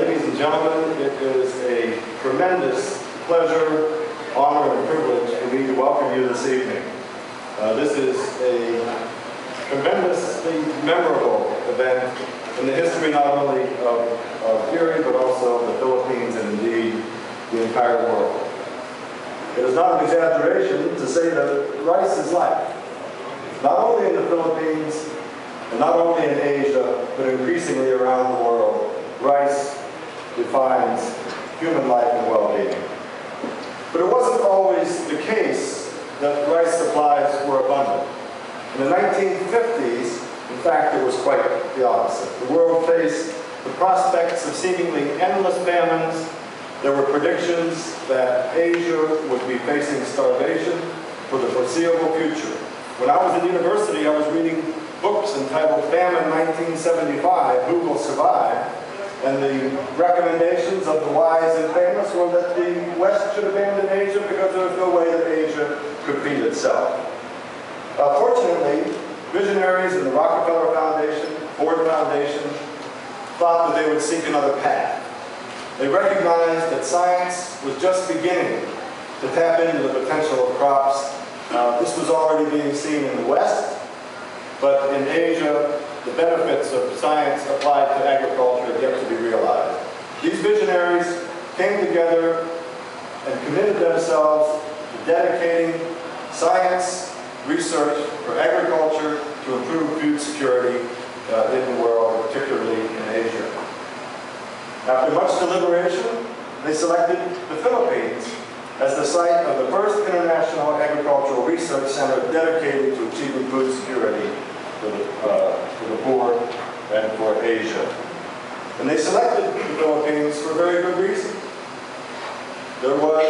ladies and gentlemen, it is a tremendous pleasure, honor, and privilege for me to welcome you this evening. Uh, This is a tremendously memorable event in the history not only of of IRRI, but also of the Philippines and indeed the entire world. It is not an exaggeration to say that rice is life, not only in the Philippines, and not only in Asia, but increasingly around the world, rice defines human life and well-being. But it wasn't always the case that rice supplies were abundant. In the 1950s, in fact, it was quite the opposite. The world faced the prospects of seemingly endless famines. There were predictions that Asia would be facing starvation for the foreseeable future. When I was in university, I was reading books entitled Famine 1975, Who Will Survive? And the recommendations of the wise and famous were that the West should abandon Asia because there was no way that Asia could feed itself. Uh, fortunately, visionaries in the Rockefeller Foundation, Ford Foundation, thought that they would seek another path. They recognized that science was just beginning to tap into the potential of crops. Uh, this was already being seen in the West, but in Asia, the benefits of science applied to agriculture yet to be realized. These visionaries came together and committed themselves to dedicating science, research for agriculture to improve food security uh, in the world, particularly in Asia. After much deliberation, they selected the Philippines as the site of the first international agricultural research center dedicated to achieving food security for the, uh, for the poor and for Asia. And they selected the Philippines for a very good reason. There was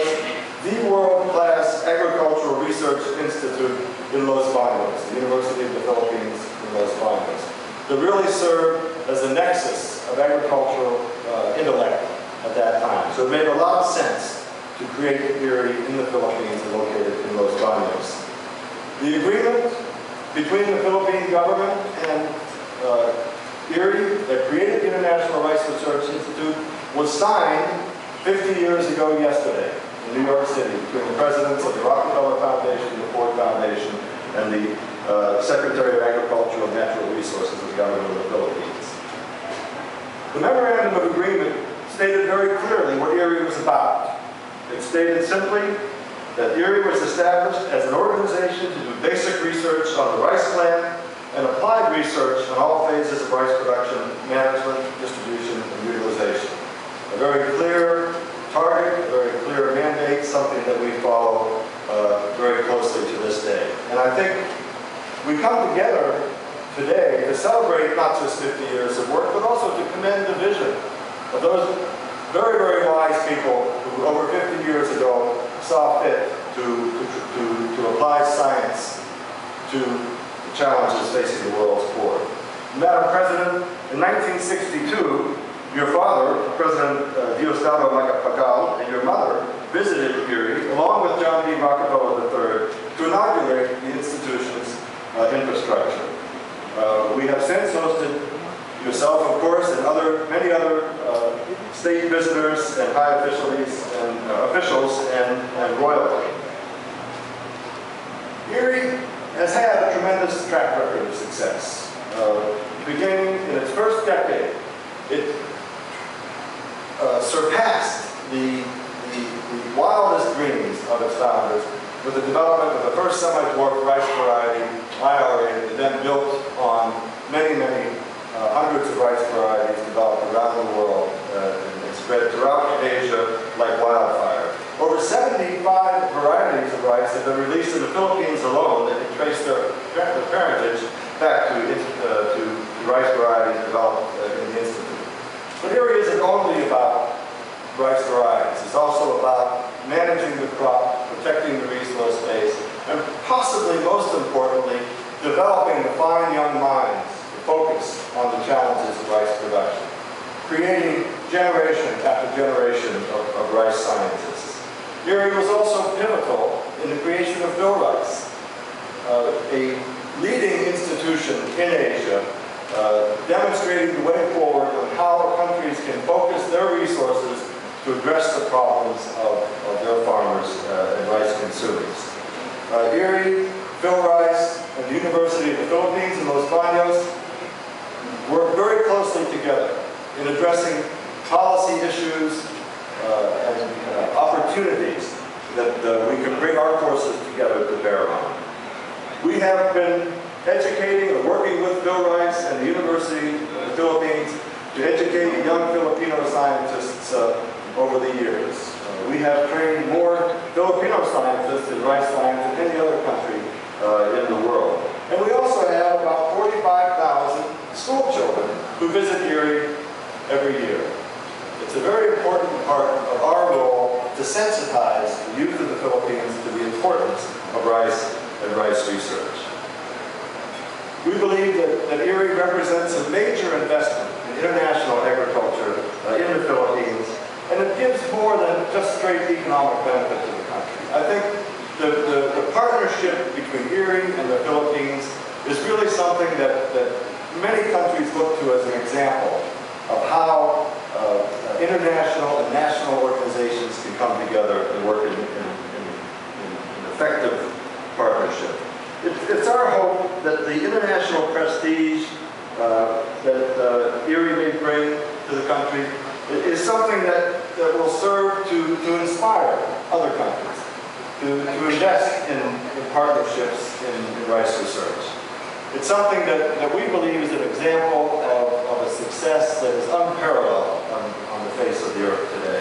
the world-class agricultural research institute in Los Baños, the University of the Philippines in Los Baños, that really served as a nexus of agricultural uh, intellect at that time. So it made a lot of sense to create IRRI in the Philippines and located in Los Baños. The agreement between the Philippine government and uh, IRRI that created the International Rice Research Institute was signed 50 years ago yesterday in New York City between the presidents of the Rockefeller Foundation, the Ford Foundation, and the uh, Secretary of Agriculture and Natural Resources of the government of the Philippines. The memorandum of agreement stated very clearly what IRRI was about. It stated simply that IRRI was established as an organization to do basic research on the rice plant and applied research on all phases of rice production, management, distribution, and utilization. A very clear target, a very clear mandate, something that we follow uh, very closely to this day. And I think we come together today to celebrate not just 50 years of work, but also to commend the vision of those very, very wise people who over 50 years ago saw fit to, to, to, to apply science to the challenges facing the world's poor. Madam President, in 1962, your father, President uh, Diosdado Macapagal, and your mother visited IRRI, along with John D. Rockefeller III, to inaugurate the institution's uh, infrastructure. Uh, we have since hosted yourself, of course, and other many other uh, state visitors and high officials and uh, officials and, and royalty. IRRI has had a tremendous track record of success. Uh, beginning in its first decade, it uh, surpassed the, the, the wildest dreams of its founders with the development of the first semi-dwarf rice variety, IR8, that then built on many, many uh, hundreds of rice varieties developed around the world uh, and, and spread throughout Asia like wildfire. Over 75 varieties of rice have been released in the Philippines alone that can trace their, their parentage back to, uh, to rice varieties developed uh, in the Institute. But IRRI isn't only about rice varieties. It's also about managing the crop, protecting the resource base, and possibly most importantly, developing the fine young minds to focus on the challenges of rice production, creating generation after generation of, of rice scientists. IRRI was also pivotal in the creation of Phil Rice, uh, a leading institution in Asia uh, demonstrating the way forward on how countries can focus their resources to address the problems of, of their farmers uh, and rice consumers. Uh, IRRI, Phil Rice, and the University of the Philippines in Los Baños work very closely together in addressing policy issues uh, and uh, opportunities that uh, we can bring our forces together to bear on. We have been educating and working with Phil Rice and the University of the Philippines to educate young Filipino scientists uh, over the years. Uh, we have trained more Filipino scientists in rice science than any other country uh, in the world. And we also have about 45,000 school children who visit IRRI every year. It's a very important part of our role to sensitize the youth of the Philippines to the importance of rice and rice research. We believe that, that IRRI represents a major investment in international agriculture uh, in the Philippines, and it gives more than just straight economic benefit to the country. I think the, the, the partnership between IRRI and the Philippines is really something that, that many countries look to as an example of how uh, international and national organizations can come together and work in, in, in, in effective partnership. It, it's our hope that the international prestige uh, that uh, IRRI may bring to the country is something that, that will serve to, to inspire other countries to, to invest in, in partnerships in, in rice research. It's something that, that we believe is an example of, of a success that is unparalleled face of the earth today.